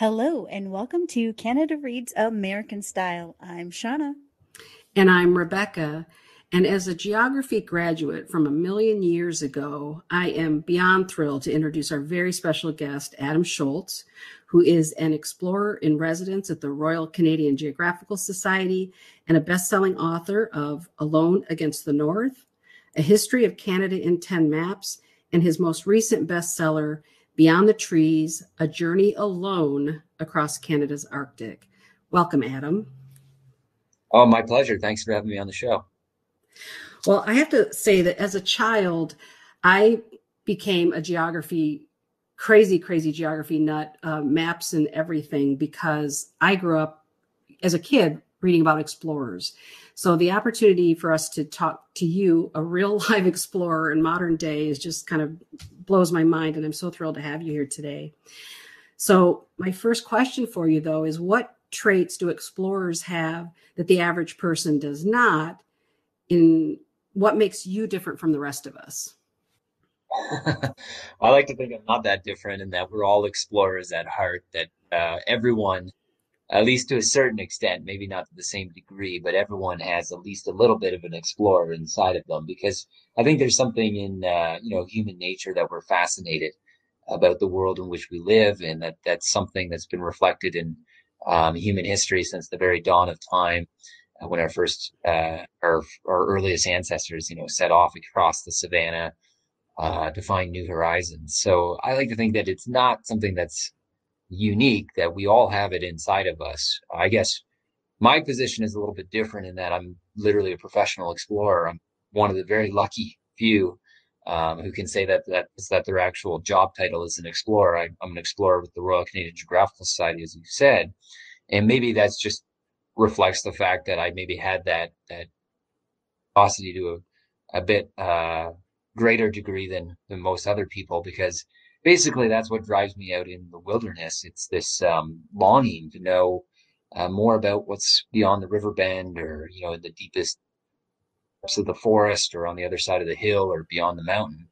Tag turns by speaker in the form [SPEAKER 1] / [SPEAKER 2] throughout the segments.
[SPEAKER 1] Hello, and welcome to Canada Reads American Style. I'm Shauna.
[SPEAKER 2] And I'm Rebecca. And as a geography graduate from a million years ago, I am beyond thrilled to introduce our very special guest, Adam Shoalts, who is an explorer in residence at the Royal Canadian Geographical Society and a best selling author of Alone Against the North, A History of Canada in 10 Maps, and his most recent bestseller, Beyond the Trees A Journey Alone Across Canada's Arctic. Welcome, Adam.
[SPEAKER 3] Oh, my pleasure. Thanks for having me on the show.
[SPEAKER 2] Well, I have to say that as a child, I became a geography, crazy, crazy geography nut, uh, maps and everything, because I grew up as a kid reading about explorers. So the opportunity for us to talk to you, a real live explorer in modern day, is just kind of blows my mind. And I'm so thrilled to have you here today. So my first question for you though is what traits do explorers have that the average person does not in what makes you different from the rest of us?
[SPEAKER 3] I like to think I'm not that different and that we're all explorers at heart, that uh, everyone at least to a certain extent, maybe not to the same degree, but everyone has at least a little bit of an explorer inside of them because I think there's something in uh, you know human nature that we're fascinated about the world in which we live, and that that's something that's been reflected in um, human history since the very dawn of time, uh, when our first uh, our our earliest ancestors, you know, set off across the savannah uh, to find new horizons. So I like to think that it's not something that's unique that we all have it inside of us. I guess my position is a little bit different in that I'm literally a professional explorer. I'm one of the very lucky few um, who can say that that is that their actual job title is an explorer. I, am an explorer with the Royal Canadian Geographical Society, as you said, and maybe that's just reflects the fact that I maybe had that that capacity to a, a bit uh, greater degree than than most other people because basically that's what drives me out in the wilderness. It's this um, longing to know uh, more about what's beyond the river bend or, you know, in the deepest depths of the forest or on the other side of the hill or beyond the mountain.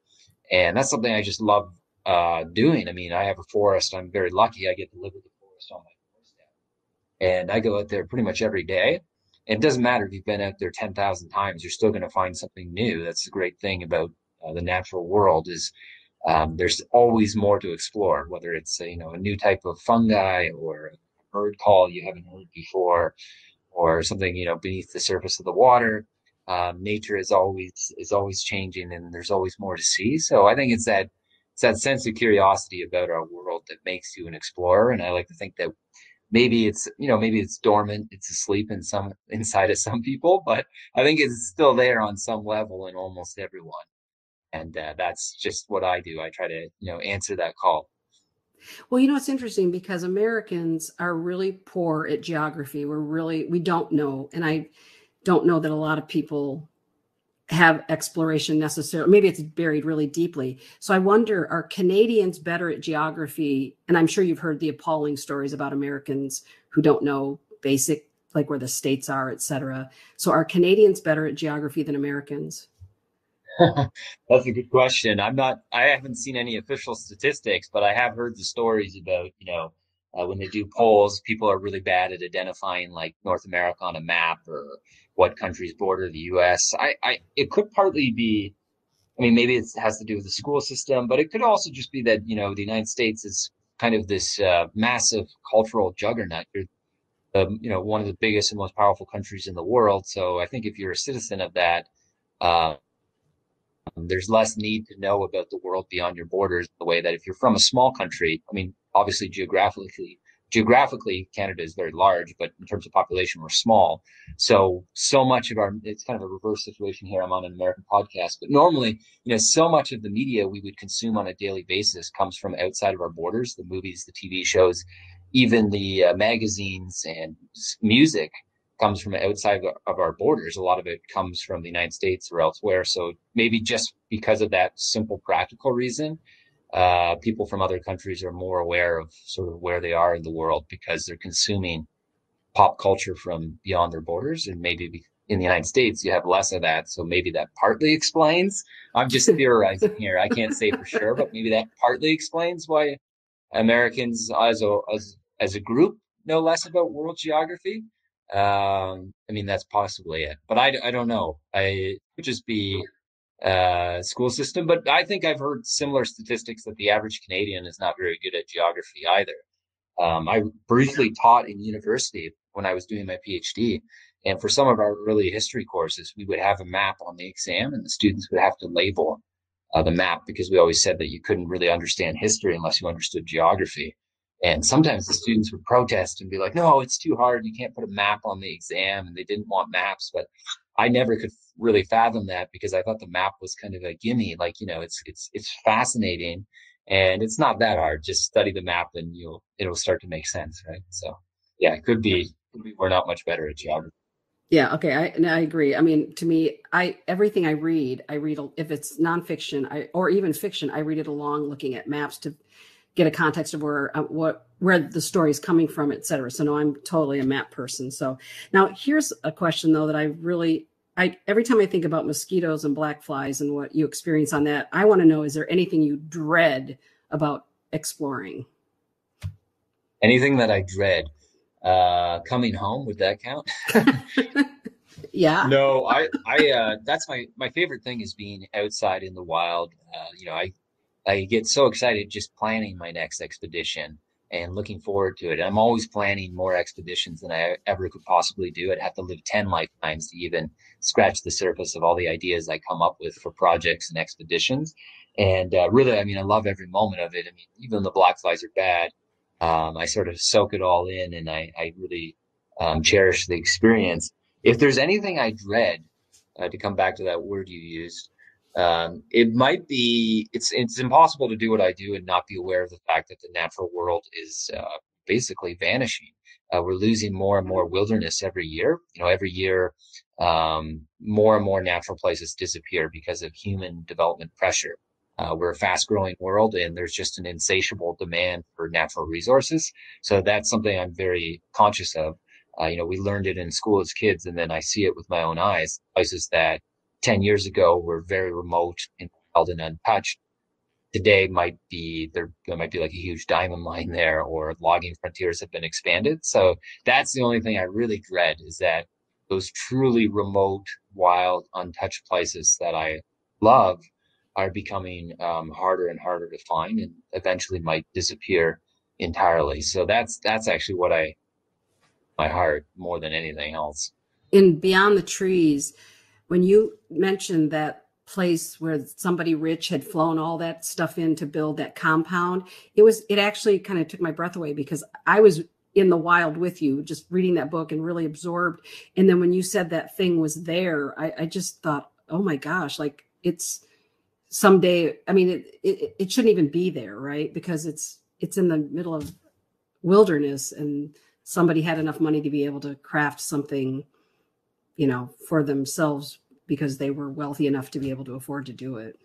[SPEAKER 3] And that's something I just love uh, doing. I mean, I have a forest. I'm very lucky. I get to live with the forest on my doorstep. And I go out there pretty much every day. And it doesn't matter if you've been out there 10,000 times, you're still going to find something new. That's the great thing about uh, the natural world is um, there's always more to explore, whether it's a, you know a new type of fungi or a bird call you haven't heard before, or something you know beneath the surface of the water. Um, nature is always is always changing, and there's always more to see. So I think it's that it's that sense of curiosity about our world that makes you an explorer. And I like to think that maybe it's you know maybe it's dormant, it's asleep in some inside of some people, but I think it's still there on some level in almost everyone and uh, that's just what I do. I try to you know answer that call.
[SPEAKER 2] Well, you know it's interesting because Americans are really poor at geography. We're really we don't know, and I don't know that a lot of people have exploration necessarily. Maybe it's buried really deeply. So I wonder, are Canadians better at geography? And I'm sure you've heard the appalling stories about Americans who don't know basic, like where the states are, et cetera. So are Canadians better at geography than Americans?
[SPEAKER 3] That's a good question. I'm not. I haven't seen any official statistics, but I have heard the stories about you know uh, when they do polls, people are really bad at identifying like North America on a map or what countries border the U.S. I, I it could partly be. I mean, maybe it has to do with the school system, but it could also just be that you know the United States is kind of this uh, massive cultural juggernaut. You're, you know, one of the biggest and most powerful countries in the world. So I think if you're a citizen of that, uh, there's less need to know about the world beyond your borders the way that if you're from a small country, I mean, obviously geographically, geographically, Canada is very large, but in terms of population, we're small. So, so much of our, it's kind of a reverse situation here. I'm on an American podcast, but normally, you know, so much of the media we would consume on a daily basis comes from outside of our borders, the movies, the TV shows, even the uh, magazines and music comes from outside of our borders. A lot of it comes from the United States or elsewhere. So maybe just because of that simple practical reason, uh, people from other countries are more aware of sort of where they are in the world because they're consuming pop culture from beyond their borders. And maybe in the United States, you have less of that. So maybe that partly explains. I'm just theorizing here. I can't say for sure, but maybe that partly explains why Americans as a, as as a group know less about world geography. Um, I mean, that's possibly it, but I, I don't know. I could just be uh, school system, but I think I've heard similar statistics that the average Canadian is not very good at geography either. Um, I briefly taught in university when I was doing my PhD, and for some of our early history courses, we would have a map on the exam, and the students would have to label uh, the map because we always said that you couldn't really understand history unless you understood geography. And sometimes the students would protest and be like, no, it's too hard. You can't put a map on the exam. And they didn't want maps. But I never could really fathom that because I thought the map was kind of a gimme. Like, you know, it's, it's, it's fascinating and it's not that hard. Just study the map and you'll, it'll start to make sense. Right. So yeah, it could be, we're not much better at geography.
[SPEAKER 2] Yeah. Okay. I, I agree. I mean, to me, I, everything I read, I read, if it's nonfiction I, or even fiction, I read it along looking at maps to, get a context of where uh, what where the story is coming from, et cetera. So no, I'm totally a map person. So now here's a question though that I really I every time I think about mosquitoes and black flies and what you experience on that, I want to know is there anything you dread about exploring?
[SPEAKER 3] Anything that I dread. Uh coming home, would that count?
[SPEAKER 2] yeah.
[SPEAKER 3] No, I I uh that's my my favorite thing is being outside in the wild. Uh, you know, I I get so excited just planning my next expedition and looking forward to it. I'm always planning more expeditions than I ever could possibly do. I'd have to live 10 lifetimes to even scratch the surface of all the ideas I come up with for projects and expeditions. And uh, really, I mean, I love every moment of it. I mean, even the black flies are bad. Um, I sort of soak it all in and I, I really um, cherish the experience. If there's anything I dread, uh, to come back to that word you used, um, it might be it's it's impossible to do what I do and not be aware of the fact that the natural world is uh, basically vanishing. Uh, we're losing more and more wilderness every year. You know, every year, um, more and more natural places disappear because of human development pressure. Uh, we're a fast growing world and there's just an insatiable demand for natural resources. So that's something I'm very conscious of. Uh, you know, we learned it in school as kids and then I see it with my own eyes, places that 10 years ago were very remote and wild and untouched. Today might be there, there might be like a huge diamond mine there or logging frontiers have been expanded. So that's the only thing I really dread is that those truly remote, wild, untouched places that I love are becoming um, harder and harder to find and eventually might disappear entirely. So that's that's actually what I my heart more than anything else.
[SPEAKER 2] In Beyond the Trees, when you mentioned that place where somebody rich had flown all that stuff in to build that compound, it was it actually kind of took my breath away because I was in the wild with you, just reading that book and really absorbed. And then when you said that thing was there, I, I just thought, oh my gosh, like it's someday. I mean, it, it it shouldn't even be there, right? Because it's it's in the middle of wilderness, and somebody had enough money to be able to craft something you know, for themselves because they were wealthy enough to be able to afford to do it.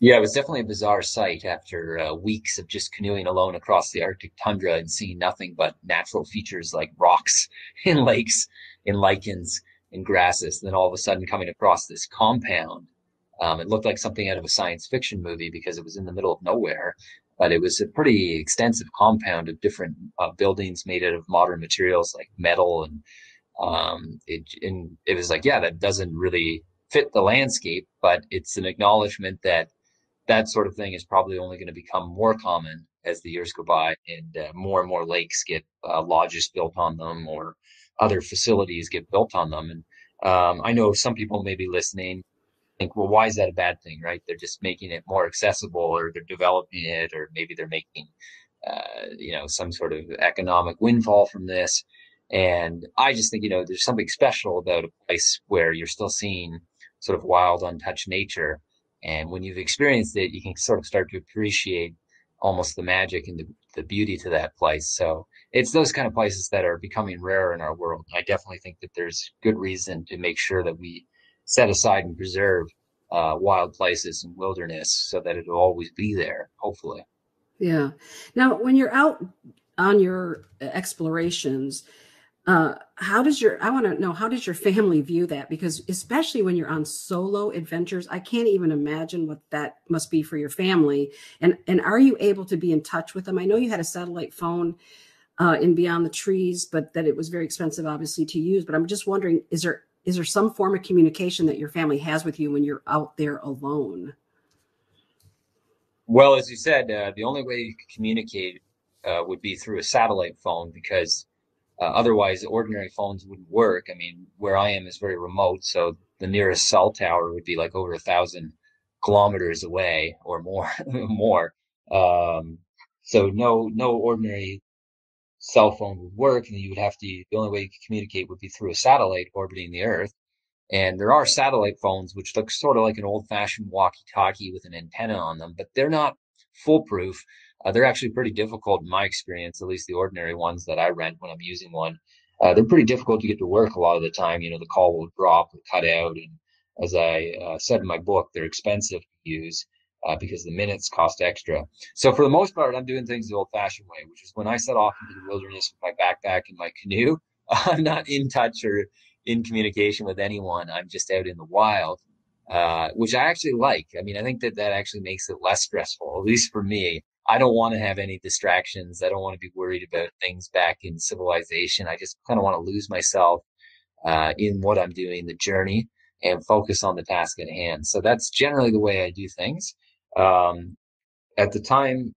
[SPEAKER 3] Yeah, it was definitely a bizarre sight after uh, weeks of just canoeing alone across the Arctic tundra and seeing nothing but natural features like rocks and lakes and lichens and grasses. And then all of a sudden coming across this compound. Um, it looked like something out of a science fiction movie because it was in the middle of nowhere, but it was a pretty extensive compound of different uh, buildings made out of modern materials like metal and um, it, and it was like, yeah, that doesn't really fit the landscape, but it's an acknowledgement that that sort of thing is probably only going to become more common as the years go by and uh, more and more lakes get uh, lodges built on them or other facilities get built on them. And um, I know some people may be listening think, well, why is that a bad thing, right? They're just making it more accessible or they're developing it or maybe they're making, uh, you know, some sort of economic windfall from this. And I just think, you know, there's something special about a place where you're still seeing sort of wild, untouched nature. And when you've experienced it, you can sort of start to appreciate almost the magic and the, the beauty to that place. So it's those kind of places that are becoming rarer in our world. I definitely think that there's good reason to make sure that we set aside and preserve uh, wild places and wilderness so that it'll always be there, hopefully.
[SPEAKER 2] Yeah. Now, when you're out on your explorations, uh, how does your i want to know how does your family view that? Because especially when you're on solo adventures i can't even imagine what that must be for your family. And and are you able to be in touch with them? I know you had a satellite phone uh, in beyond the trees but that it was very expensive obviously to use. But i'm just wondering is there is there some form of communication that your family has with you when you're out there alone?
[SPEAKER 3] Well as you said uh, the only way you could communicate uh, would be through a satellite phone because uh, otherwise, ordinary phones wouldn't work. I mean, where I am is very remote, so the nearest cell tower would be like over a thousand kilometers away or more, more. Um, so no, no ordinary cell phone would work, and you would have to. The only way you could communicate would be through a satellite orbiting the Earth. And there are satellite phones which look sort of like an old-fashioned walkie-talkie with an antenna on them, but they're not foolproof. Uh, they're actually pretty difficult in my experience, at least the ordinary ones that I rent when I'm using one. Uh, they're pretty difficult to get to work a lot of the time. You know, the call will drop or cut out. And as I uh, said in my book, they're expensive to use uh, because the minutes cost extra. So for the most part, I'm doing things the old fashioned way, which is when I set off into the wilderness with my backpack and my canoe, I'm not in touch or in communication with anyone. I'm just out in the wild. Uh, which I actually like. I mean, I think that that actually makes it less stressful, at least for me. I don't want to have any distractions. I don't want to be worried about things back in civilization. I just kind of want to lose myself uh, in what I'm doing, the journey, and focus on the task at hand. So that's generally the way I do things. Um, at the time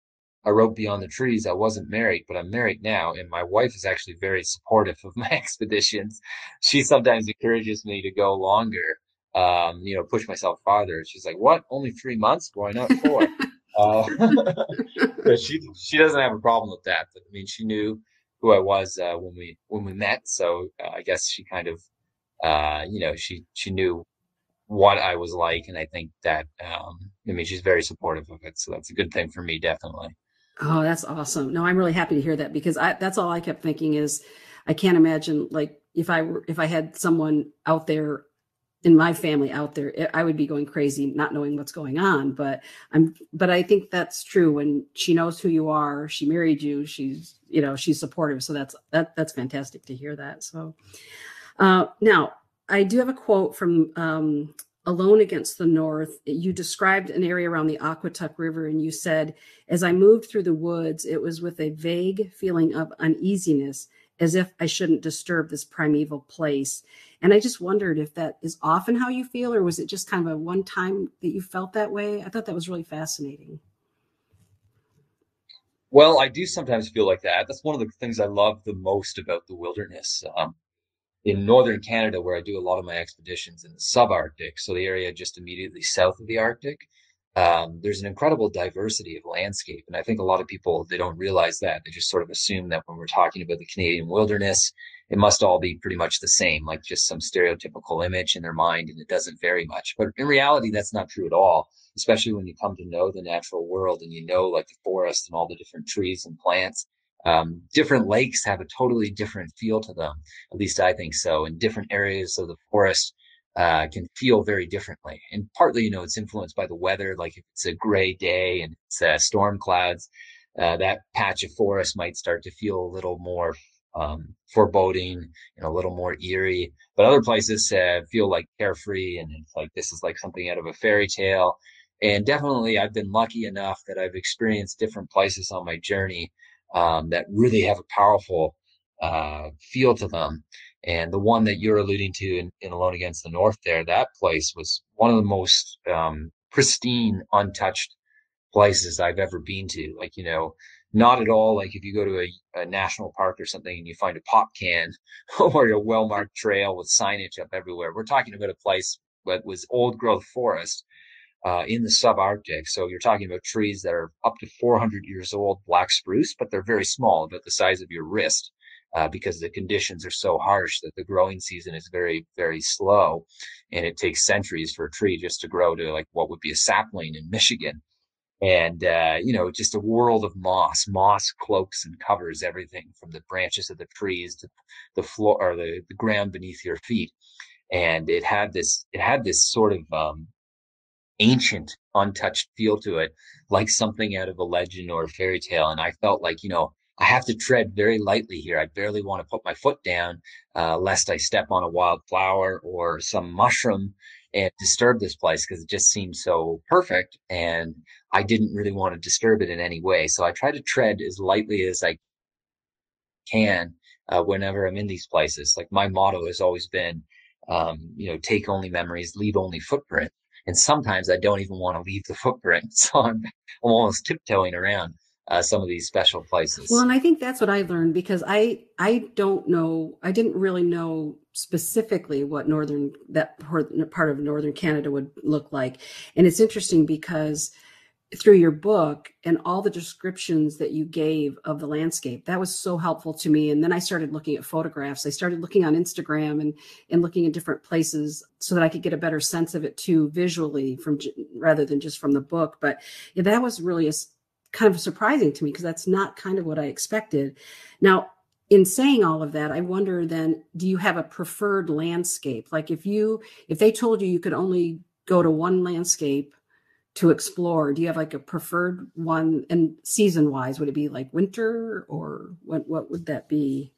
[SPEAKER 3] I wrote Beyond the Trees, I wasn't married, but I'm married now, and my wife is actually very supportive of my expeditions. She sometimes encourages me to go longer, um, you know, push myself farther. She's like, "What? Only three months? Why not four? Uh, she she doesn't have a problem with that. But, I mean, she knew who I was uh, when we when we met, so uh, I guess she kind of, uh, you know, she she knew what I was like, and I think that um, I mean she's very supportive of it, so that's a good thing for me, definitely.
[SPEAKER 2] Oh, that's awesome! No, I'm really happy to hear that because I that's all I kept thinking is I can't imagine like if I were if I had someone out there in my family out there i would be going crazy not knowing what's going on but i'm but i think that's true. When she knows who you are she married you she's you know she's supportive. So that's that that's fantastic to hear that. So uh, now i do have a quote from um, alone against the north. You described an area around the aquatuck river and you said as i moved through the woods it was with a vague feeling of uneasiness as if I shouldn't disturb this primeval place. And I just wondered if that is often how you feel, or was it just kind of a one time that you felt that way? I thought that was really fascinating.
[SPEAKER 3] Well, I do sometimes feel like that. That's one of the things I love the most about the wilderness. Um, in northern Canada, where I do a lot of my expeditions in the subarctic, so the area just immediately south of the Arctic, um, there's an incredible diversity of landscape. And I think a lot of people, they don't realize that. They just sort of assume that when we're talking about the Canadian wilderness, it must all be pretty much the same, like just some stereotypical image in their mind, and it doesn't vary much. But in reality, that's not true at all, especially when you come to know the natural world and you know, like the forest and all the different trees and plants. Um, different lakes have a totally different feel to them. At least I think so. In different areas of the forest, uh, can feel very differently. And partly, you know, it's influenced by the weather. Like if it's a gray day and it's uh, storm clouds, uh, that patch of forest might start to feel a little more um, foreboding and a little more eerie. But other places uh, feel like carefree and it's like this is like something out of a fairy tale. And definitely, I've been lucky enough that I've experienced different places on my journey um, that really have a powerful uh, feel to them. And the one that you're alluding to in, in Alone Against the North there, that place was one of the most um, pristine, untouched places I've ever been to. Like, you know, not at all like if you go to a, a national park or something and you find a pop can or a well marked trail with signage up everywhere. We're talking about a place that was old growth forest uh, in the subarctic. So you're talking about trees that are up to 400 years old, black spruce, but they're very small, about the size of your wrist uh, because the conditions are so harsh that the growing season is very, very slow. And it takes centuries for a tree just to grow to like what would be a sapling in Michigan. And, uh, you know, just a world of moss. Moss cloaks and covers everything from the branches of the trees to the floor or the, the ground beneath your feet. And it had this, it had this sort of, um, ancient, untouched feel to it, like something out of a legend or a fairy tale. And I felt like, you know, I have to tread very lightly here. I barely want to put my foot down, uh, lest I step on a wild flower or some mushroom and disturb this place because it just seems so perfect. And I didn't really want to disturb it in any way. So I try to tread as lightly as I can uh, whenever I'm in these places. Like my motto has always been, um, you know, take only memories, leave only footprint. And sometimes I don't even want to leave the footprint. So I'm, I'm almost tiptoeing around uh, some of these special places.
[SPEAKER 2] Well, and I think that's what I learned because I I don't know I didn't really know specifically what northern that part of northern Canada would look like, and it's interesting because through your book and all the descriptions that you gave of the landscape that was so helpful to me. And then i started looking at photographs. I started looking on instagram and and looking at different places so that i could get a better sense of it too visually from rather than just from the book. But yeah, that was really a, kind of surprising to me because that's not kind of what i expected now in saying all of that i wonder then do you have a preferred landscape like if you if they told you you could only go to one landscape to explore? Do you have like a preferred one? And season wise, would it be like winter or what? What would that be?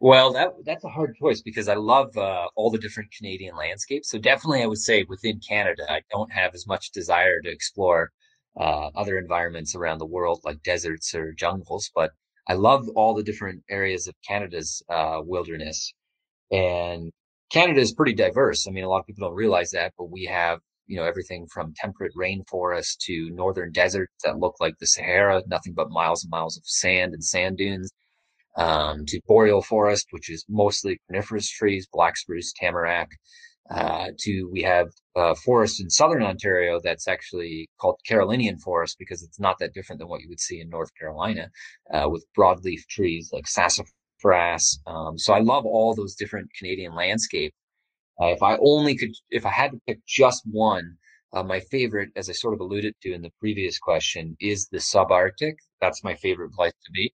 [SPEAKER 3] Well, that that's a hard choice because I love uh, all the different Canadian landscapes. So definitely, I would say within Canada, I don't have as much desire to explore uh, other environments around the world like deserts or jungles. But I love all the different areas of Canada's uh, wilderness, and Canada is pretty diverse. I mean, a lot of people don't realize that, but we have you know, everything from temperate rainforest to northern deserts that look like the Sahara, nothing but miles and miles of sand and sand dunes, um, to boreal forest, which is mostly coniferous trees, black spruce, tamarack, uh, to we have a forest in southern Ontario that's actually called Carolinian forest because it's not that different than what you would see in North Carolina uh, with broadleaf trees like sassafras. Um, so I love all those different Canadian landscapes uh, if I only could, if I had to pick just one, uh, my favorite, as I sort of alluded to in the previous question, is the subarctic. That's my favorite place to be.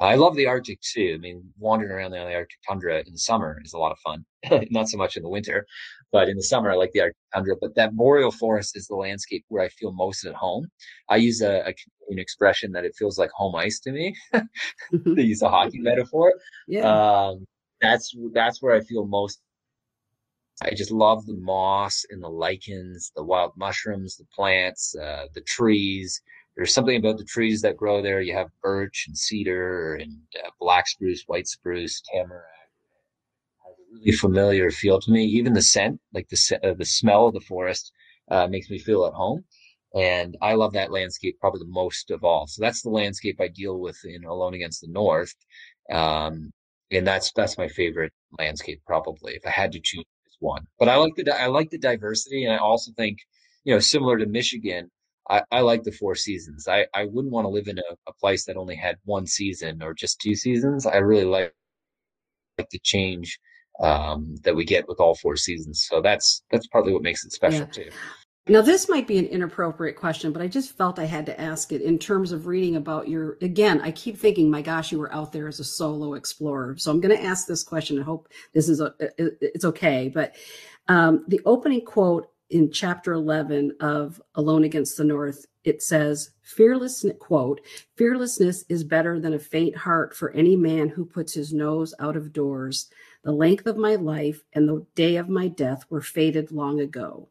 [SPEAKER 3] I love the Arctic too. I mean, wandering around the Arctic tundra in the summer is a lot of fun. Not so much in the winter, but in the summer, I like the Arctic tundra. But that boreal forest is the landscape where I feel most at home. I use a, a an expression that it feels like home ice to me. to use a hockey metaphor. Yeah. Um, that's that's where I feel most I just love the moss and the lichens, the wild mushrooms, the plants, uh, the trees. There's something about the trees that grow there. You have birch and cedar and uh, black spruce, white spruce, tamarack. Has a really familiar feel to me. Even the scent, like the uh, the smell of the forest, uh, makes me feel at home. And I love that landscape probably the most of all. So that's the landscape I deal with in Alone Against the North. Um, and that's that's my favorite landscape probably if I had to choose one. But I like the I like the diversity, and I also think, you know, similar to Michigan, I, I like the four seasons. I, I wouldn't want to live in a, a place that only had one season or just two seasons. I really like like the change um, that we get with all four seasons. So that's that's partly what makes it special yeah. too.
[SPEAKER 2] Now, this might be an inappropriate question, but I just felt I had to ask it in terms of reading about your. Again, I keep thinking, my gosh, you were out there as a solo explorer. So I'm going to ask this question. I hope this is a, it's okay. But um, the opening quote in chapter 11 of Alone Against the North, it says, "Fearless quote: Fearlessness is better than a faint heart for any man who puts his nose out of doors. The length of my life and the day of my death were fated long ago."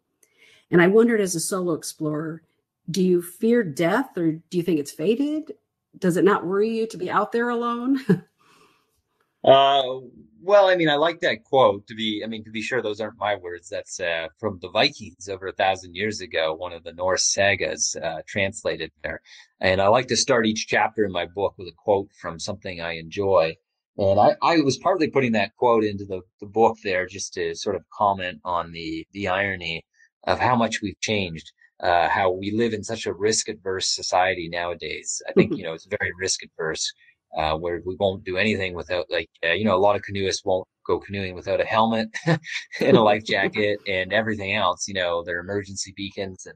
[SPEAKER 2] And I wondered as a solo explorer, do you fear death or do you think it's fated? Does it not worry you to be out there alone?
[SPEAKER 3] uh, well, I mean, I like that quote to be, I mean, to be sure, those aren't my words. That's uh, from the Vikings over a thousand years ago, one of the Norse sagas uh, translated there. And I like to start each chapter in my book with a quote from something I enjoy. And I, I was partly putting that quote into the, the book there just to sort of comment on the, the irony of how much we've changed, uh, how we live in such a risk adverse society nowadays. I think, you know, it's very risk adverse, uh, where we won't do anything without like, uh, you know, a lot of canoeists won't go canoeing without a helmet and a life jacket and everything else, you know, their emergency beacons. And,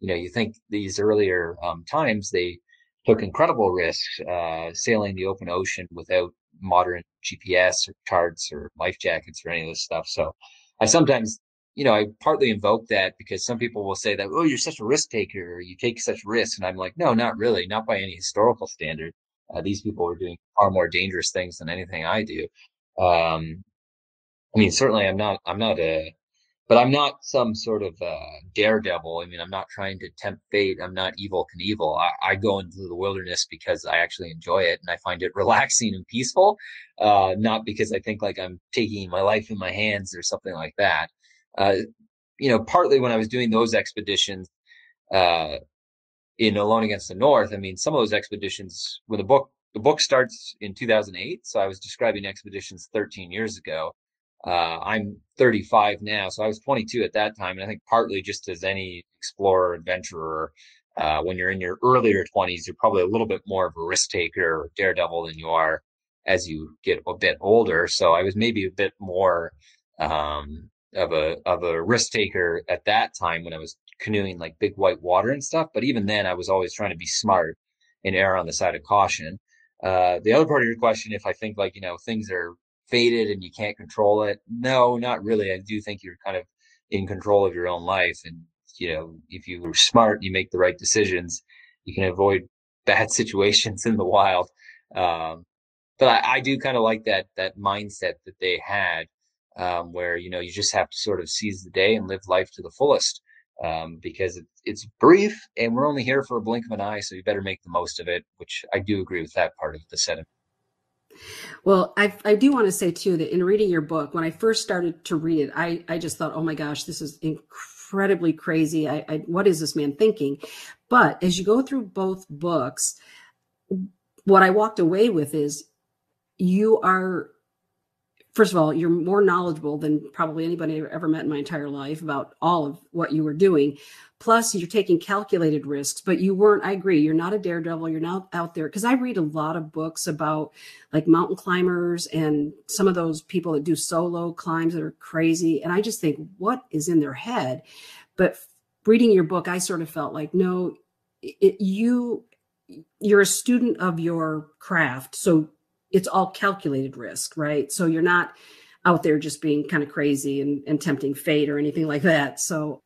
[SPEAKER 3] you know, you think these earlier um, times, they took incredible risks, uh, sailing the open ocean without modern GPS or charts or life jackets or any of this stuff. So I sometimes you know, I partly invoke that because some people will say that, oh, you're such a risk taker, or you take such risks. And I'm like, no, not really, not by any historical standard. Uh, these people are doing far more dangerous things than anything I do. Um, I mean, certainly I'm not, I'm not a, but I'm not some sort of uh, daredevil. I mean, I'm not trying to tempt fate. I'm not Evel Knievel. I, I, go into the wilderness because I actually enjoy it and I find it relaxing and peaceful, uh, not because I think like I'm taking my life in my hands or something like that. Uh, you know, partly when I was doing those expeditions uh, in Alone Against the North, I mean, some of those expeditions, when the book the book starts in 2008, so I was describing expeditions 13 years ago. Uh, I'm 35 now, so I was 22 at that time, and I think partly just as any explorer, adventurer, uh, when you're in your earlier 20s, you're probably a little bit more of a risk taker or daredevil than you are as you get a bit older. So I was maybe a bit more um, of a of a risk taker at that time when I was canoeing like big white water and stuff. But even then, I was always trying to be smart and err on the side of caution. Uh, the other part of your question, if I think like you know things are fated and you can't control it. No, not really. I do think you're kind of in control of your own life. And, you know, if you are smart, you make the right decisions, you can avoid bad situations in the wild. Um, but I, I do kind of like that, that mindset that they had, um, where, you know, you just have to sort of seize the day and live life to the fullest. Um, because it's brief and we're only here for a blink of an eye. So you better make the most of it, which I do agree with that part of the sentiment.
[SPEAKER 2] Well, I, I do want to say too that in reading your book, when I first started to read it, I, I just thought, oh my gosh, this is incredibly crazy. I, I, what is this man thinking? But as you go through both books, what I walked away with is you are first of all, you're more knowledgeable than probably anybody I've ever met in my entire life about all of what you were doing. Plus, you're taking calculated risks, but you weren't. I agree. You're not a daredevil. You're not out there because I read a lot of books about like mountain climbers and some of those people that do solo climbs that are crazy. And I just think, what is in their head? But reading your book, I sort of felt like, no, it, you you're a student of your craft so it's all calculated risk, right? So you're not out there just being kind of crazy and, and tempting fate or anything like that. So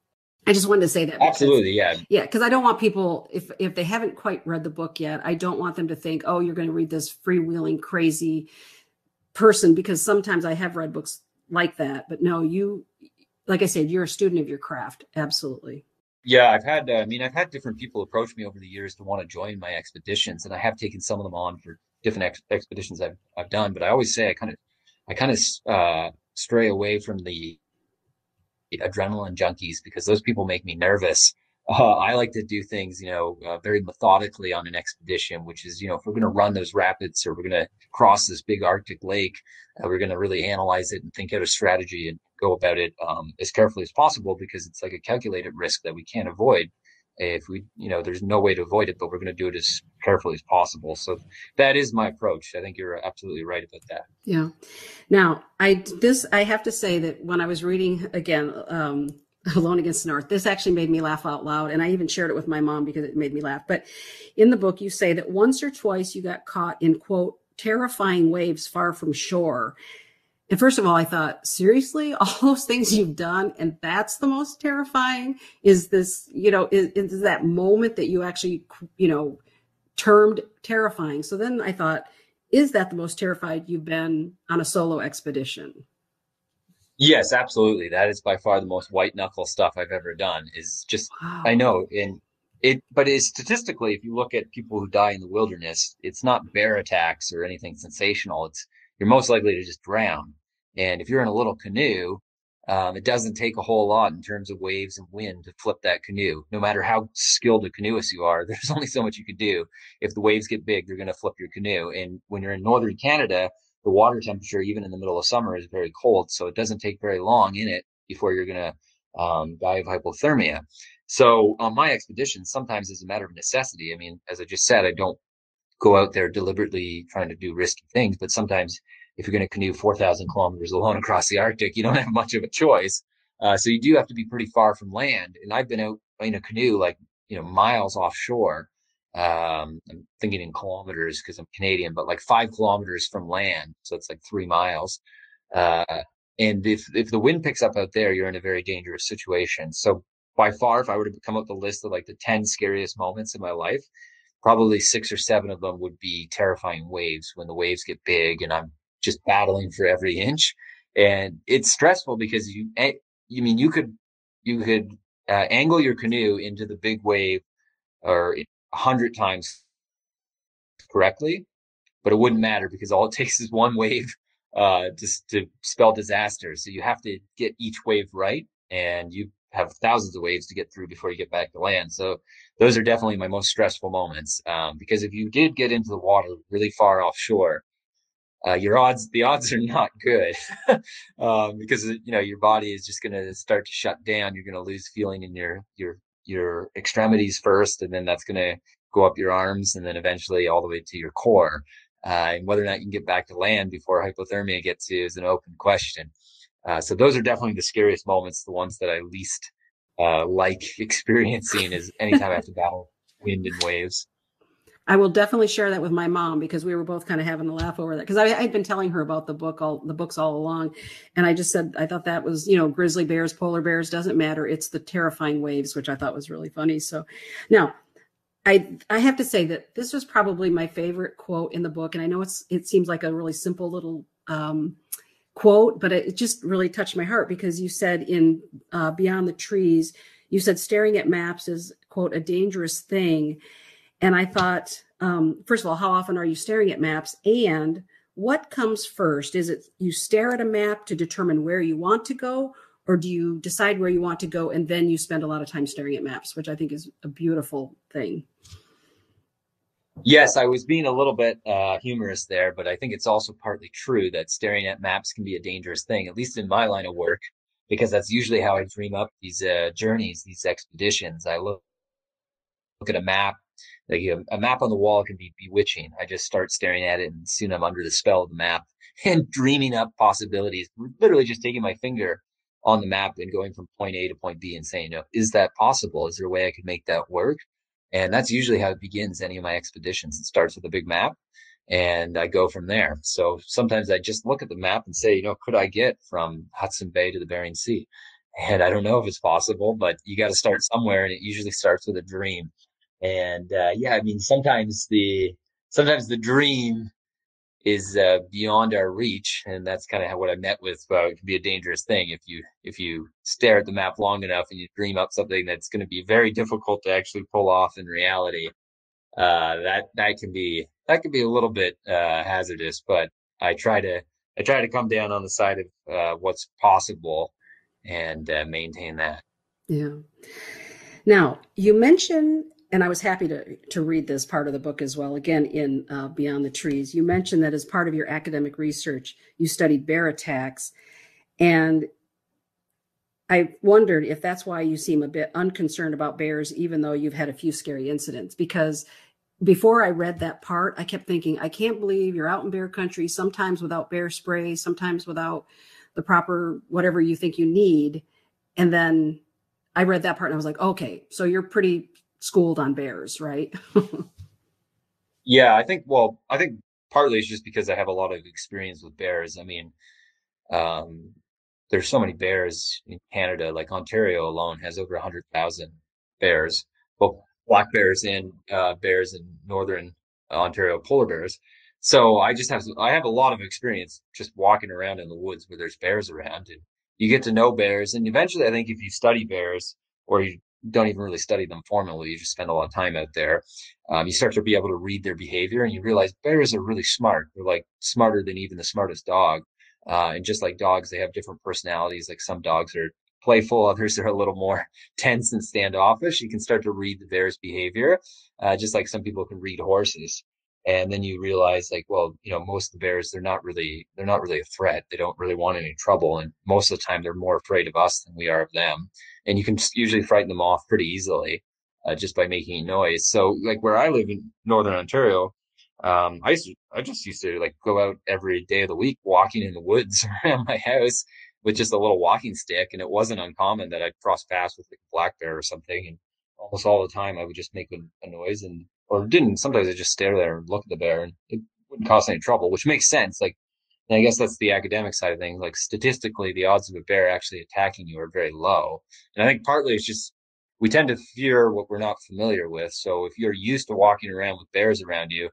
[SPEAKER 2] I just wanted to say that.
[SPEAKER 3] Because, Absolutely, yeah,
[SPEAKER 2] yeah, because I don't want people if if they haven't quite read the book yet, I don't want them to think, oh, you're going to read this freewheeling crazy person. Because sometimes I have read books like that, but no, you, like I said, you're a student of your craft. Absolutely.
[SPEAKER 3] Yeah, I've had. Uh, I mean, I've had different people approach me over the years to want to join my expeditions, and I have taken some of them on for different ex- expeditions I've I've done. But I always say I kind of I kind of uh, stray away from the adrenaline junkies because those people make me nervous. Uh, I like to do things, you know, uh, very methodically on an expedition, which is, you know, if we're going to run those rapids or we're going to cross this big Arctic lake, uh, we're going to really analyze it and think out a strategy and go about it um, as carefully as possible because it's like a calculated risk that we can't avoid if we you know there's no way to avoid it but we're going to do it as carefully as possible. So that is my approach. I think you're absolutely right about that.
[SPEAKER 2] Yeah. Now i this i have to say that when i was reading again um alone against the north this actually made me laugh out loud and i even shared it with my mom because it made me laugh. But in the book you say that once or twice you got caught in quote terrifying waves far from shore and first of all, I thought, seriously, all those things you've done, and that's the most terrifying is this, you know, is, is that moment that you actually, you know, termed terrifying. So then I thought, is that the most terrified you've been on a solo expedition?
[SPEAKER 3] Yes, absolutely. That is by far the most white knuckle stuff I've ever done. Is just wow. I know, and it, but is statistically, if you look at people who die in the wilderness, it's not bear attacks or anything sensational. It's you're most likely to just drown. And if you're in a little canoe, um, it doesn't take a whole lot in terms of waves and wind to flip that canoe. No matter how skilled a canoeist you are, there's only so much you can do. If the waves get big, they're going to flip your canoe. And when you're in northern Canada, the water temperature, even in the middle of summer, is very cold. So it doesn't take very long in it before you're going to um, die of hypothermia. So on my expeditions, sometimes it's a matter of necessity. I mean, as I just said, I don't go out there deliberately trying to do risky things, but sometimes if you're going to canoe 4,000 kilometers alone across the Arctic, you don't have much of a choice. Uh, so you do have to be pretty far from land. And I've been out in a canoe like, you know, miles offshore. Um, I'm thinking in kilometers because I'm Canadian, but like five kilometers from land. So it's like three miles. Uh, and if, if the wind picks up out there, you're in a very dangerous situation. So by far, if I were to come up the list of like the 10 scariest moments in my life, probably six or seven of them would be terrifying waves when the waves get big and I'm just battling for every inch. And it's stressful because you, eh, you mean you could, you could uh, angle your canoe into the big wave or a hundred times correctly, but it wouldn't matter because all it takes is one wave uh, to, to spell disaster. So you have to get each wave right, and you have thousands of waves to get through before you get back to land. So those are definitely my most stressful moments um, because if you did get into the water really far offshore, uh, your odds the odds are not good um, because you know your body is just going to start to shut down. You're going to lose feeling in your your your extremities first, and then that's going to go up your arms, and then eventually all the way to your core. Uh, and whether or not you can get back to land before hypothermia gets you is an open question. Uh, so those are definitely the scariest moments, the ones that I least uh, like experiencing is anytime I have to battle wind and waves.
[SPEAKER 2] I will definitely share that with my mom because we were both kind of having a laugh over that because I had been telling her about the book all the books all along, and I just said I thought that was you know grizzly bears, polar bears doesn't matter. It's the terrifying waves, which I thought was really funny. So now I I have to say that this was probably my favorite quote in the book, and I know it's it seems like a really simple little um, quote, but it just really touched my heart because you said in uh, Beyond the Trees, you said staring at maps is quote a dangerous thing, and I thought, um, first of all, how often are you staring at maps, and what comes first? Is it you stare at a map to determine where you want to go, or do you decide where you want to go and then you spend a lot of time staring at maps which i think is a beautiful thing
[SPEAKER 3] yes i was being a little bit uh, humorous there but i think it's also partly true that staring at maps can be a dangerous thing at least in my line of work because that's usually how i dream up these uh, journeys these expeditions i look look at a map like a, a map on the wall can be bewitching i just start staring at it and soon i'm under the spell of the map and dreaming up possibilities literally just taking my finger on the map and going from point A to point B and saying, you know, is that possible? Is there a way I could make that work? And that's usually how it begins any of my expeditions. It starts with a big map and I go from there. So sometimes I just look at the map and say, you know, could I get from Hudson Bay to the Bering Sea? And I don't know if it's possible, but you got to start somewhere. And it usually starts with a dream. And uh, yeah, I mean, sometimes the sometimes the dream is uh, beyond our reach, and that's kind of what I met with. Uh, it can be a dangerous thing if you if you stare at the map long enough and you dream up something that's going to be very difficult to actually pull off in reality. Uh, that that can be that can be a little bit uh, hazardous, but I try to I try to come down on the side of uh, what's possible and uh, maintain that.
[SPEAKER 2] Yeah. Now you mentioned and I was happy to to read this part of the book as well. Again, in uh, Beyond the Trees, you mentioned that as part of your academic research, you studied bear attacks, and I wondered if that's why you seem a bit unconcerned about bears, even though you've had a few scary incidents. Because before I read that part, I kept thinking, I can't believe you're out in bear country, sometimes without bear spray, sometimes without the proper whatever you think you need, and then I read that part and I was like, okay, so you're pretty schooled on bears, right?
[SPEAKER 3] yeah, I think. Well, I think partly it's just because I have a lot of experience with bears. I mean, um, there's so many bears in Canada. Like Ontario alone has over hundred thousand bears, both black bears and uh, bears in northern Ontario, polar bears. So I just have I have a lot of experience just walking around in the woods where there's bears around, and you get to know bears. And eventually, I think if you study bears or you don't even really study them formally. You just spend a lot of time out there. Um, you start to be able to read their behavior and you realize bears are really smart. They're like smarter than even the smartest dog. Uh, and just like dogs, they have different personalities. Like some dogs are playful, others are a little more tense and standoffish. You can start to read the bear's behavior, uh, just like some people can read horses and then you realize like well you know most of the bears they're not really they're not really a threat. They don't really want any trouble and most of the time they're more afraid of us than we are of them and you can usually frighten them off pretty easily uh, just by making noise. So like where i live in northern ontario um, i used to, i just used to like go out every day of the week walking in the woods around my house with just a little walking stick and it wasn't uncommon that i'd cross paths with like a black bear or something and almost all the time i would just make a, a noise and or didn't. Sometimes I just stare there and look at the bear, and it wouldn't cause any trouble, which makes sense. Like, I guess that's the academic side of things. Like statistically, the odds of a bear actually attacking you are very low, and I think partly it's just we tend to fear what we're not familiar with. So if you're used to walking around with bears around you,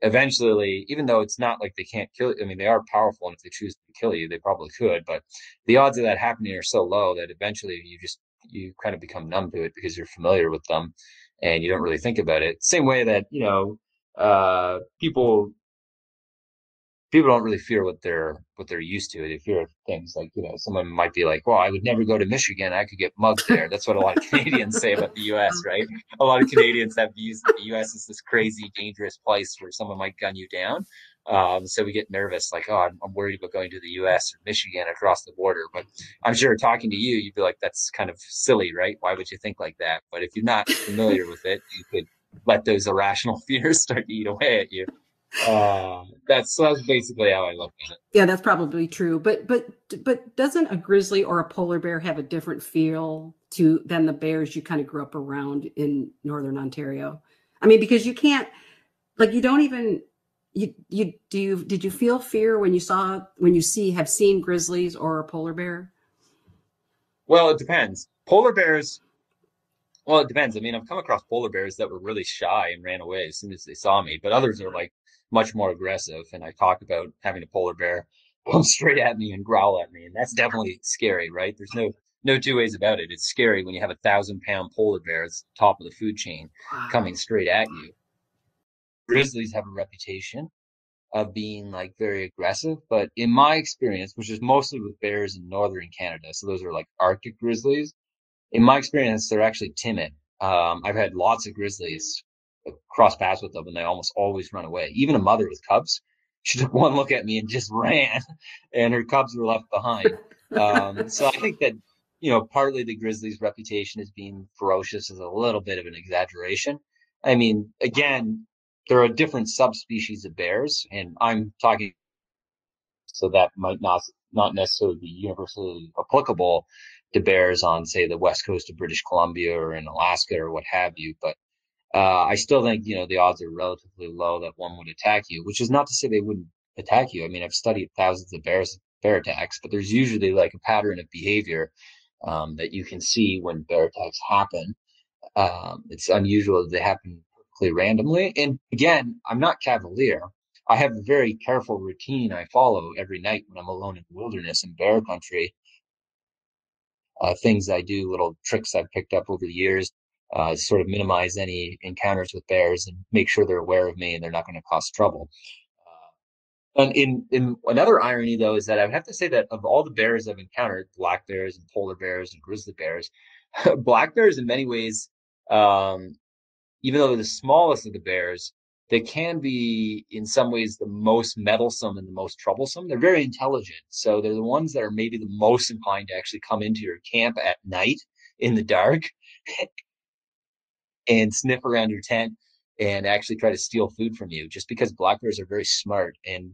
[SPEAKER 3] eventually, even though it's not like they can't kill you, I mean, they are powerful, and if they choose to kill you, they probably could. But the odds of that happening are so low that eventually you just you kind of become numb to it because you're familiar with them, and you don't really think about it. Same way that you know uh, people people don't really fear what they're what they're used to. They fear things like you know someone might be like, "Well, I would never go to Michigan. I could get mugged there." That's what a lot of Canadians say about the U.S. Right? A lot of Canadians have views that the U.S. is this crazy, dangerous place where someone might gun you down. Um, so we get nervous, like, "Oh, I'm, I'm worried about going to the U.S. or Michigan across the border." But I'm sure talking to you, you'd be like, "That's kind of silly, right? Why would you think like that?" But if you're not familiar with it, you could let those irrational fears start to eat away at you. Uh, that's that's basically how I look at it.
[SPEAKER 2] Yeah, that's probably true. But but but doesn't a grizzly or a polar bear have a different feel to than the bears you kind of grew up around in northern Ontario? I mean, because you can't like you don't even you you do you did you feel fear when you saw when you see have seen grizzlies or a polar bear?
[SPEAKER 3] Well, it depends. Polar bears well, it depends. I mean, I've come across polar bears that were really shy and ran away as soon as they saw me, but others are like much more aggressive. And I talk about having a polar bear come straight at me and growl at me. And that's definitely scary, right? There's no no two ways about it. It's scary when you have a thousand pound polar bear at the top of the food chain coming straight at you. Grizzlies have a reputation of being like very aggressive, but in my experience, which is mostly with bears in northern Canada, so those are like Arctic grizzlies. In my experience, they're actually timid. Um, I've had lots of grizzlies cross paths with them and they almost always run away. Even a mother with cubs, she took one look at me and just ran, and her cubs were left behind. Um, so I think that you know partly the grizzlies' reputation as being ferocious is a little bit of an exaggeration. I mean, again, there are different subspecies of bears, and I'm talking so that might not not necessarily be universally applicable to bears on, say, the west coast of British Columbia or in Alaska or what have you. But uh, I still think you know the odds are relatively low that one would attack you, which is not to say they wouldn't attack you. I mean, I've studied thousands of bears bear attacks, but there's usually like a pattern of behavior um, that you can see when bear attacks happen. Um, it's unusual that they happen randomly. And again, I'm not cavalier. I have a very careful routine I follow every night when I'm alone in the wilderness in bear country. Uh, things I do, little tricks I've picked up over the years uh, sort of minimize any encounters with bears and make sure they're aware of me and they're not going to cause trouble. Uh, and in, in another irony, though, is that I would have to say that of all the bears I've encountered, black bears and polar bears and grizzly bears, black bears in many ways, um, even though they're the smallest of the bears, they can be in some ways the most meddlesome and the most troublesome. They're very intelligent. So they're the ones that are maybe the most inclined to actually come into your camp at night in the dark and sniff around your tent and actually try to steal food from you just because black bears are very smart and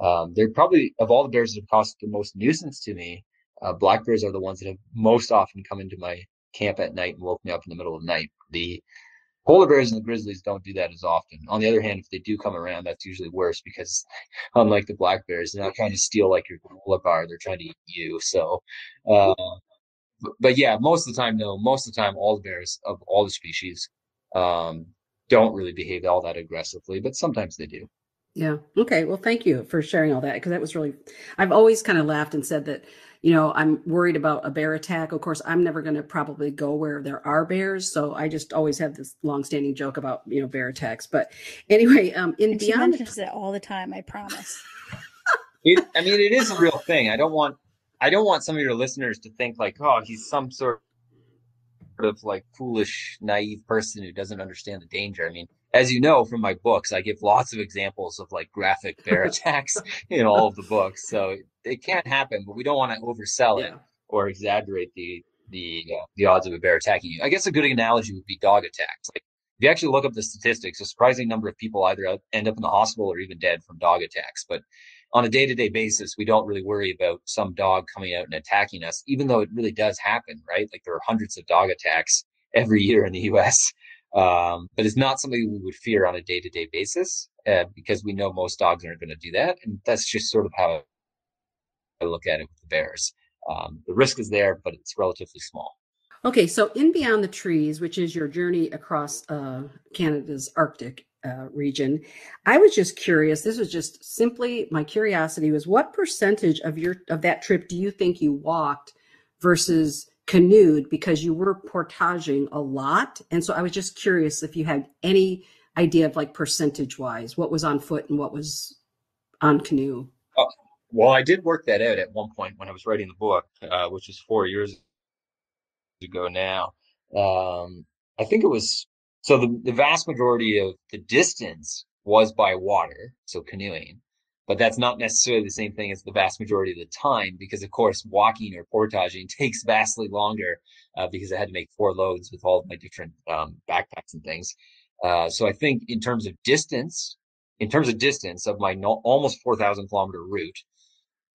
[SPEAKER 3] um, they're probably of all the bears that have caused the most nuisance to me uh, black bears are the ones that have most often come into my camp at night and woke me up in the middle of the night the polar bears and the grizzlies don't do that as often on the other hand if they do come around that's usually worse because unlike the black bears they're not trying to steal like your granola bar they're trying to eat you so uh, but yeah, most of the time, no. Most of the time, all the bears of all the species um, don't really behave all that aggressively, but sometimes they do.
[SPEAKER 2] Yeah. Okay. Well, thank you for sharing all that because that was really. I've always kind of laughed and said that, you know, I'm worried about a bear attack. Of course, I'm never going to probably go where there are bears, so I just always have this long-standing joke about you know bear attacks. But anyway, um, in
[SPEAKER 1] and
[SPEAKER 2] beyond
[SPEAKER 1] she mentions it all the time. I promise.
[SPEAKER 3] it, I mean, it is a real thing. I don't want I don't want some of your listeners to think like, oh, he's some sort of like foolish, naive person who doesn't understand the danger. I mean, as you know from my books, I give lots of examples of like graphic bear attacks in all of the books. So it can't happen, but we don't want to oversell yeah. it or exaggerate the the uh, the odds of a bear attacking you. I guess a good analogy would be dog attacks. Like if you actually look up the statistics, a surprising number of people either end up in the hospital or even dead from dog attacks. But on a day to day basis, we don't really worry about some dog coming out and attacking us, even though it really does happen, right? Like there are hundreds of dog attacks every year in the US. Um, but it's not something we would fear on a day to day basis uh, because we know most dogs aren't going to do that. And that's just sort of how I look at it with the bears. Um, the risk is there, but it's relatively small.
[SPEAKER 2] Okay, so in Beyond the Trees, which is your journey across uh, Canada's Arctic uh, region, I was just curious. This was just simply my curiosity was what percentage of your of that trip do you think you walked versus canoed because you were portaging a lot, and so I was just curious if you had any idea of like percentage wise what was on foot and what was on canoe.
[SPEAKER 3] Oh, well, I did work that out at one point when I was writing the book, uh, which was four years ago now. Um, I think it was so the, the vast majority of the distance was by water, so canoeing, but that's not necessarily the same thing as the vast majority of the time because, of course, walking or portaging takes vastly longer uh, because I had to make four loads with all of my different um, backpacks and things. Uh, so I think in terms of distance, in terms of distance of my no, almost 4,000 kilometer route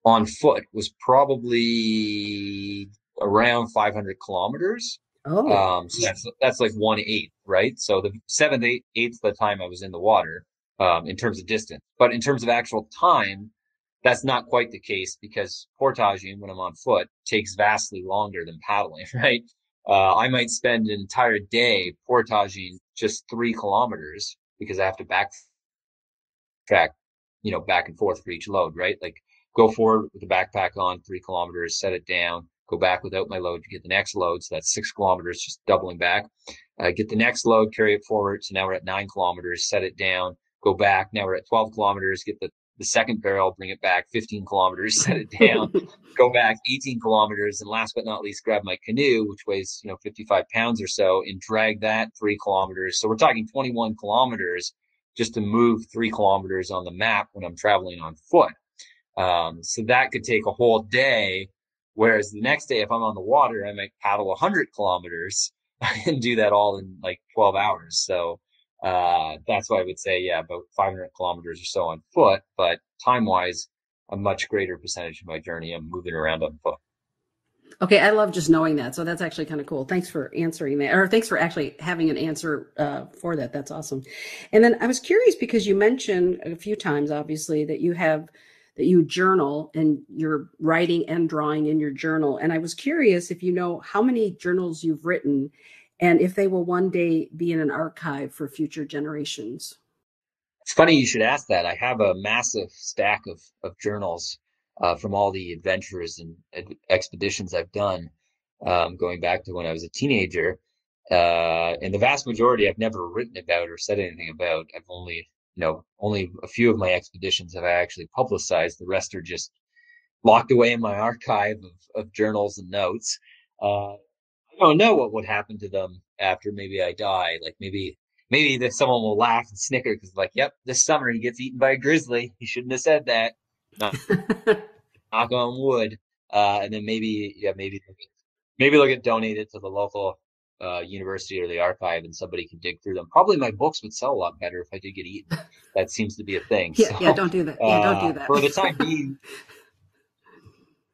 [SPEAKER 3] on foot was probably around 500 kilometers. Oh. Um, so that's that's like one eighth, right? So the seventh, eighth of the time I was in the water, um, in terms of distance, but in terms of actual time, that's not quite the case because portaging when I'm on foot takes vastly longer than paddling, right? Uh, I might spend an entire day portaging just three kilometers because I have to backtrack, you know, back and forth for each load, right? Like go forward with the backpack on three kilometers, set it down, go back without my load to get the next load. So that's six kilometers, just doubling back. Uh, get the next load, carry it forward. So now we're at nine kilometers, set it down, go back. Now we're at 12 kilometers, get the, the second barrel, bring it back 15 kilometers, set it down, go back 18 kilometers. And last but not least, grab my canoe, which weighs, you know, 55 pounds or so and drag that three kilometers. So we're talking 21 kilometers just to move three kilometers on the map when I'm traveling on foot. Um, so that could take a whole day Whereas the next day, if I'm on the water, I might paddle 100 kilometers and do that all in like 12 hours. So uh, that's why I would say, yeah, about 500 kilometers or so on foot. But time wise, a much greater percentage of my journey, I'm moving around on foot.
[SPEAKER 2] Okay, I love just knowing that. So that's actually kind of cool. Thanks for answering that, or thanks for actually having an answer uh, for that. That's awesome. And then I was curious because you mentioned a few times, obviously, that you have that you journal and you're writing and drawing in your journal. And I was curious if you know how many journals you've written and if they will one day be in an archive for future generations.
[SPEAKER 3] It's funny you should ask that. I have a massive stack of, of journals uh, from all the adventures and expeditions I've done, um, going back to when I was a teenager. Uh, and the vast majority I've never written about or said anything about. I've only you know, only a few of my expeditions have I actually publicized. The rest are just locked away in my archive of, of journals and notes. Uh, I don't know what would happen to them after maybe I die. Like maybe, maybe that someone will laugh and snicker because like, yep, this summer he gets eaten by a grizzly. He shouldn't have said that. Knock, knock on wood. Uh, and then maybe, yeah, maybe, maybe they'll get donated to the local uh, university or the archive and somebody can dig through them. Probably my books would sell a lot better if I did get eaten. that seems to be a thing.
[SPEAKER 2] Yeah, so, yeah, don't do that. Yeah, don't do uh, that.
[SPEAKER 3] for the time being,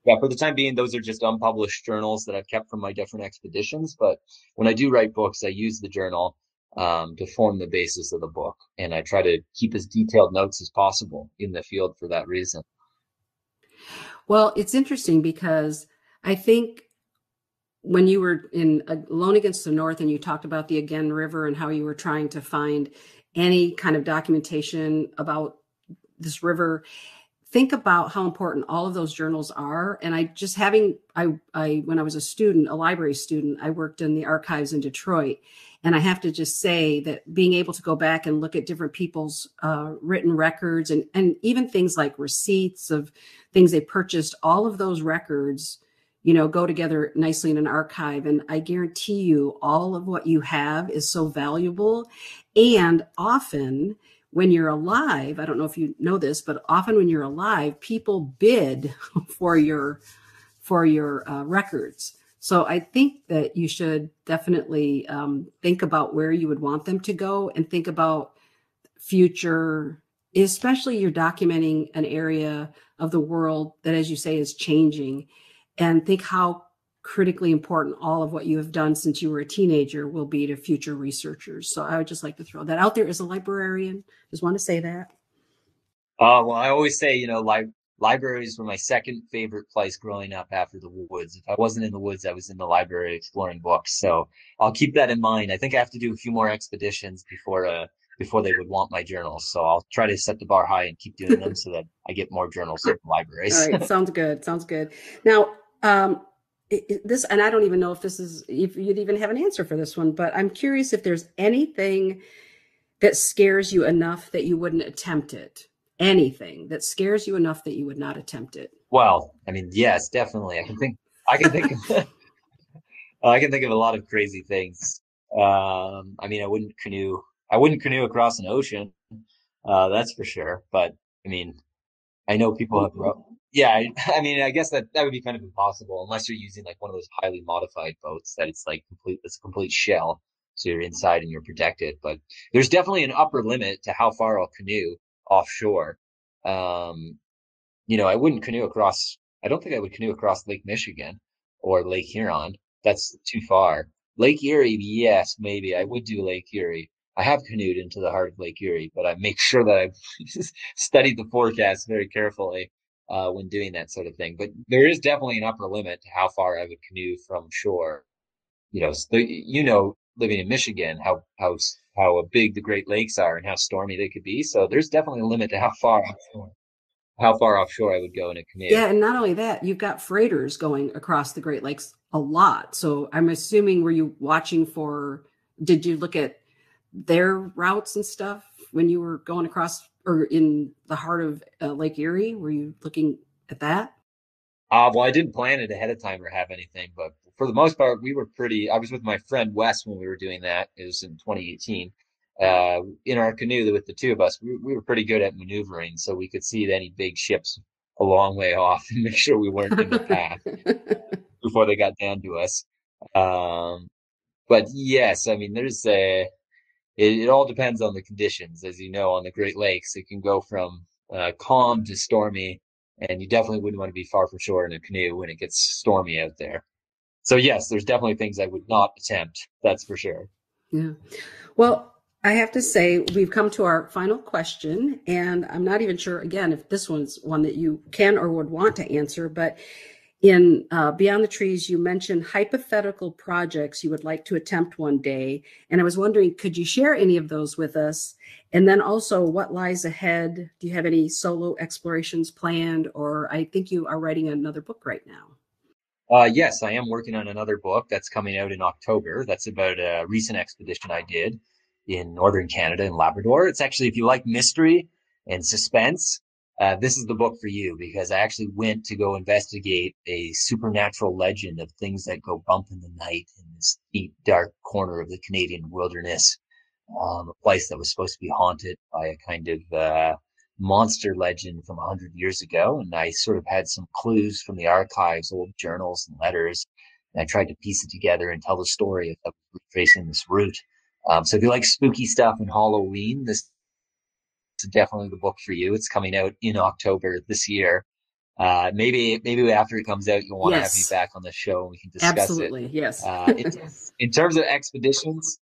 [SPEAKER 3] yeah, for the time being, those are just unpublished journals that I've kept from my different expeditions. But when I do write books, I use the journal um, to form the basis of the book, and I try to keep as detailed notes as possible in the field for that reason.
[SPEAKER 2] Well, it's interesting because I think when you were in Alone Against the North and you talked about the Again River and how you were trying to find any kind of documentation about this river, think about how important all of those journals are. And I just having, I, I, when I was a student, a library student, I worked in the archives in Detroit. And I have to just say that being able to go back and look at different people's uh, written records and, and even things like receipts of things they purchased, all of those records you know, go together nicely in an archive. And I guarantee you, all of what you have is so valuable. And often, when you're alive, I don't know if you know this, but often when you're alive, people bid for your for your uh, records. So I think that you should definitely um, think about where you would want them to go, and think about future, especially you're documenting an area of the world that, as you say, is changing and think how critically important all of what you have done since you were a teenager will be to future researchers. So I would just like to throw that out there as a librarian. Just want to say that.
[SPEAKER 3] Uh, well, I always say, you know, li- libraries were my second favorite place growing up after the woods. If I wasn't in the woods, I was in the library exploring books. So I'll keep that in mind. I think I have to do a few more expeditions before uh before they would want my journals. So I'll try to set the bar high and keep doing them so that I get more journals in libraries.
[SPEAKER 2] All right, sounds good. Sounds good. Now, um, this, and I don't even know if this is if you'd even have an answer for this one, but I'm curious if there's anything that scares you enough that you wouldn't attempt it anything that scares you enough that you would not attempt it?
[SPEAKER 3] Well, I mean, yes, definitely. I can think. I can think. Of, I can think of a lot of crazy things. Um, I mean, I wouldn't canoe. I wouldn't canoe across an ocean. Uh, that's for sure. But I mean, I know people have. Yeah, I, mean, I guess that that would be kind of impossible unless you're using like one of those highly modified boats that it's like complete. It's a complete shell, so you're inside and you're protected. But there's definitely an upper limit to how far I'll canoe offshore. Um, you know, I wouldn't canoe across, I don't think I would canoe across Lake Michigan or Lake Huron. That's too far. Lake Erie, yes, maybe I would do Lake Erie. I have canoed into the heart of Lake Erie, but I make sure that I've studied the forecast very carefully uh, when doing that sort of thing. But there is definitely an upper limit to how far I would canoe from shore. You know, you know, living in Michigan, how how how big the Great Lakes are and how stormy they could be. So there's definitely a limit to how far offshore, how far offshore I would go in a canoe.
[SPEAKER 2] Yeah, and not only that, you've got freighters going across the Great Lakes a lot. So I'm assuming were you watching for? Did you look at their routes and stuff when you were going across or in the heart of uh, Lake Erie? Were you looking at that?
[SPEAKER 3] Uh, well, I didn't plan it ahead of time or have anything, but for the most part, we were pretty. I was with my friend Wes when we were doing that. It was in 2018. Uh, in our canoe with the two of us, we, we were pretty good at maneuvering, so we could see any big ships a long way off and make sure we weren't in the path before they got down to us. Um, but yes, I mean, there's a. It, it, all depends on the conditions, as you know, on the Great Lakes. It can go from uh, calm to stormy, and you definitely wouldn't want to be far from shore in a canoe when it gets stormy out there so yes, there's definitely things I would not attempt. That's for sure.
[SPEAKER 2] Yeah. Well, I have to say we've come to our final question, and I'm not even sure again if this one's one that you can or would want to answer. But in uh, Beyond the Trees, you mentioned hypothetical projects you would like to attempt one day, and I was wondering, could you share any of those with us? And then also, what lies ahead? Do you have any solo explorations planned, or I think you are writing another book right now?
[SPEAKER 3] Uh, yes, I am working on another book that's coming out in October. That's about a recent expedition I did in northern Canada in Labrador. It's actually, if you like mystery and suspense, uh, this is the book for you because I actually went to go investigate a supernatural legend of things that go bump in the night in this deep, dark corner of the Canadian wilderness. Um, a place that was supposed to be haunted by a kind of uh, monster legend from 100 years ago. And I sort of had some clues from the archives, old journals and letters. And I tried to piece it together and tell the story of retracing this route. Um, so if you like spooky stuff and Halloween, this is definitely the book for you. It's coming out in October this year. Uh, maybe maybe after it comes out, you'll want yes. to have me back on the show and we can discuss
[SPEAKER 2] Absolutely,
[SPEAKER 3] it.
[SPEAKER 2] Absolutely, yes. uh,
[SPEAKER 3] in, in, terms of expeditions,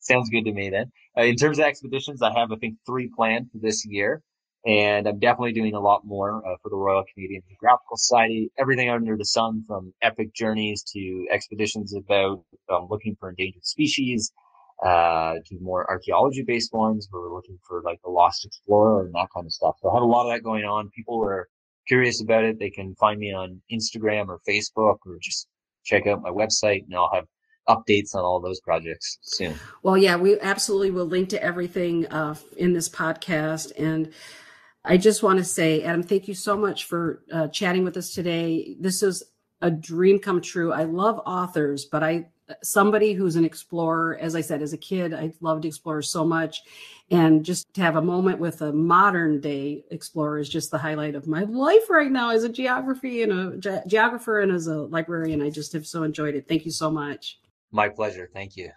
[SPEAKER 3] sounds good to me. Then, uh, in terms of expeditions, I have I think three planned for this year. And I'm definitely doing a lot more uh, for the Royal Canadian Geographical Society. Everything under the sun, from epic journeys to expeditions about um, looking for endangered species, uh, to more archaeology-based ones where we're looking for like the lost explorer and that kind of stuff. So I have a lot of that going on. People are curious about it. They can find me on Instagram or Facebook or just check out my website, and I'll have updates on all those projects soon.
[SPEAKER 2] Well, yeah, we absolutely will link to everything uh, in this podcast and. I just want to say, Adam, thank you so much for uh, chatting with us today. This is a dream come true. I love authors, but I somebody who's an explorer, as I said, as a kid, I loved explorers so much. And just to have a moment with a modern day explorer is just the highlight of my life right now as a geography and a ge- geographer and as a librarian. I just have so enjoyed it. Thank you so much.
[SPEAKER 3] My pleasure. Thank you.